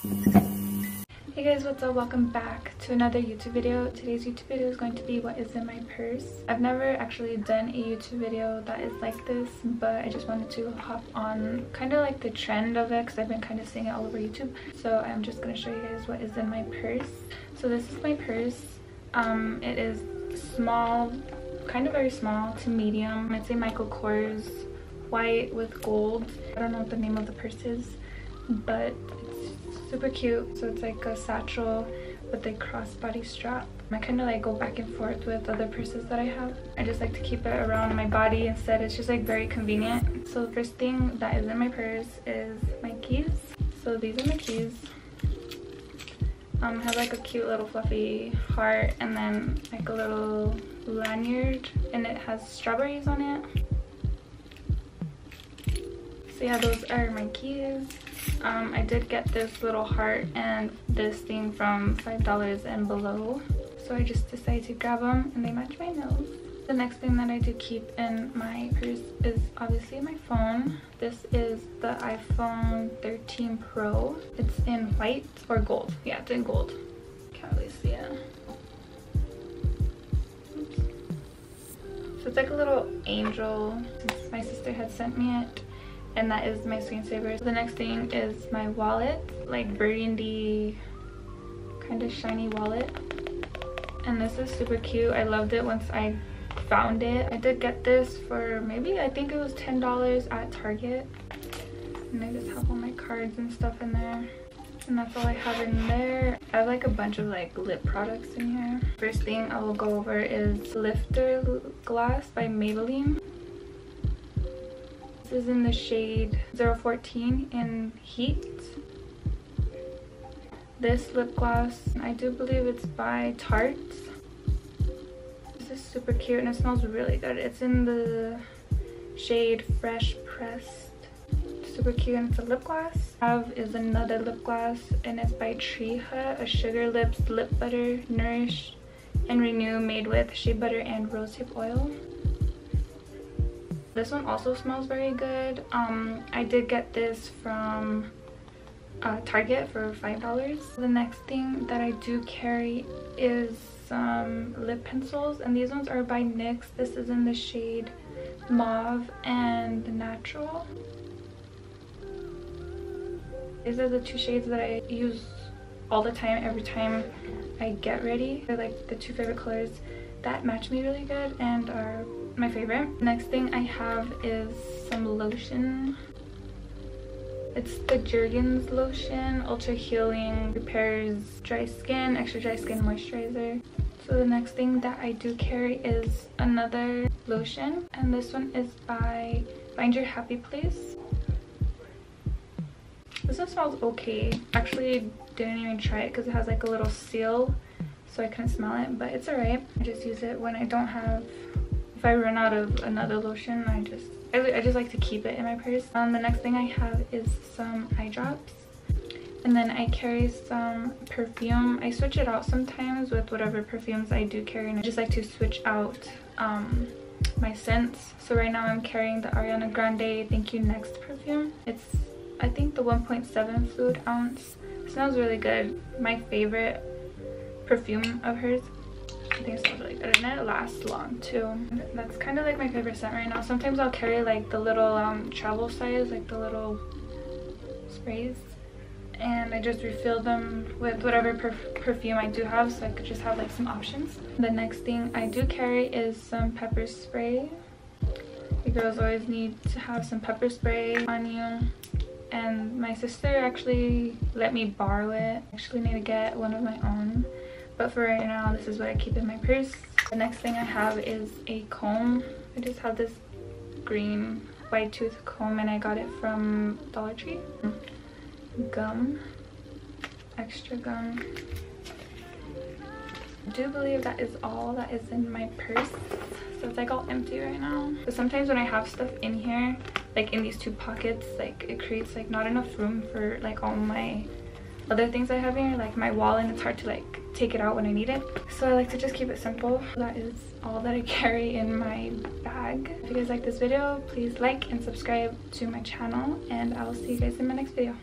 Hey guys, what's up? Welcome back to another YouTube video. Today's YouTube video is going to be what is in my purse. I've never actually done a YouTube video that is like this, but I just wanted to hop on kind of like the trend of it because I've been kind of seeing it all over YouTube. So I'm just going to show you guys what is in my purse. So this is my purse. Um, it is small, kind of very small to medium. It's a Michael Kors white with gold. I don't know what the name of the purse is, but it's super cute. So it's like a satchel with a crossbody strap. I kind of like go back and forth with other purses that I have. I just like to keep it around my body instead. It's just like very convenient. So the first thing that is in my purse is my keys. So these are my keys. Um, have like a cute little fluffy heart and then like a little lanyard and it has strawberries on it so yeah those are my keys um, i did get this little heart and this thing from five dollars and below. So i just decided to grab them and they match my nose. The next thing that i do keep in my purse is obviously my phone. This is the iphone 13 pro. It's in white or gold. Yeah it's in gold. Can't really see it. So it's like a little angel. My sister had sent me it and that is my screensaver. The next thing is my wallet, like burgundy kind of shiny wallet. And this is super cute. I loved it once I found it. I did get this for maybe, I think it was $10 at Target. And I just have all my cards and stuff in there. And that's all I have in there. I have like a bunch of like lip products in here. First thing I will go over is Lifter Gloss by Maybelline. This is in the shade 014 in Heat. This lip gloss, I do believe it's by Tarte. This is super cute and it smells really good. It's in the shade Fresh Pressed. Super cute and it's a lip gloss. I have is another lip gloss and it's by Tree Hut, a Sugar Lips Lip Butter, Nourish and Renew made with shea butter and rosehip oil. This one also smells very good. Um, I did get this from uh, Target for $5. The next thing that I do carry is some lip pencils and these ones are by NYX. This is in the shade Mauve and Natural. These are the two shades that I use all the time every time I get ready. They're like the two favorite colors that match me really good and are my favorite. Next thing I have is some lotion. It's the Jergens lotion, ultra healing, repairs dry skin, extra dry skin moisturizer. So the next thing that I do carry is another lotion and this one is by Find Your Happy Place. This one smells okay. Actually didn't even try it because it has like a little seal so I couldn't smell it but it's alright. I just use it when I don't have if I run out of another lotion, I just I, I just like to keep it in my purse. Um, the next thing I have is some eye drops. And then I carry some perfume. I switch it out sometimes with whatever perfumes I do carry. And I just like to switch out um, my scents. So right now I'm carrying the Ariana Grande Thank You Next perfume. It's, I think, the 1.7 fluid ounce. It smells really good. My favorite perfume of hers. I think it smells really good and it lasts long too. That's kind of like my favorite scent right now. Sometimes I'll carry like the little um, travel size, like the little sprays and I just refill them with whatever perf perfume I do have so I could just have like some options. The next thing I do carry is some pepper spray. You girls always need to have some pepper spray on you and my sister actually let me borrow it. I actually need to get one of my own but for right now this is what i keep in my purse. The next thing i have is a comb. I just have this green white tooth comb and i got it from dollar tree. Gum. Extra gum. I do believe that is all that is in my purse. So it's like all empty right now. But sometimes when i have stuff in here like in these two pockets like it creates like not enough room for like all my other things i have here like my wallet and it's hard to like take it out when I need it. So I like to just keep it simple. That is all that I carry in my bag. If you guys like this video, please like and subscribe to my channel and I'll see you guys in my next video.